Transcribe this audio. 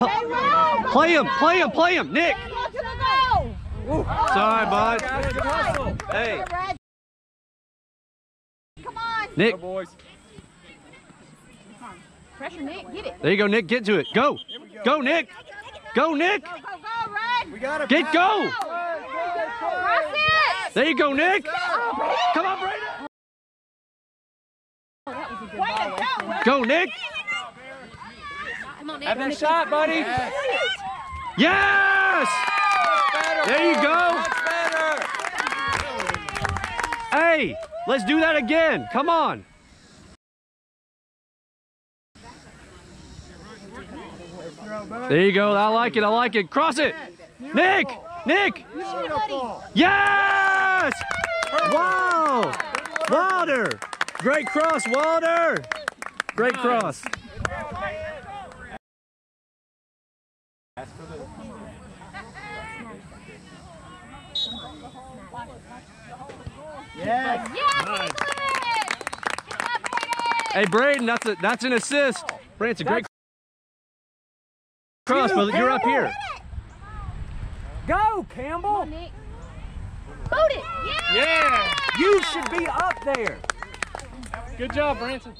Play him, play him, play him, Nick. Go to the goal. Sorry, bud. Hey, Come on. Nick. boys. Pressure Nick. Get it. There you go, Nick. Get to it. Go. Go, Nick. Go, Nick. Go, go, go, Red. We got it. Get go. Cross it. There you go, Nick. Come on, Brayden. Way to go, Red. Go, Nick. Come on. Have that shot, buddy. Yes. There you go. Hey, let's do that again. Come on. There you go. I like it. I like it. Cross it. Nick. Nick. Yes. Wow. Wilder. Great cross, Wilder. Great cross. Yes, Nicholas. Good job, Brayden. Hey, Braden, that's a that's an assist. Braden, it's a great cross, but you're up here. Go, Campbell. on, Boot it. Yeah. Yeah. You should be up there. Good job, Branson.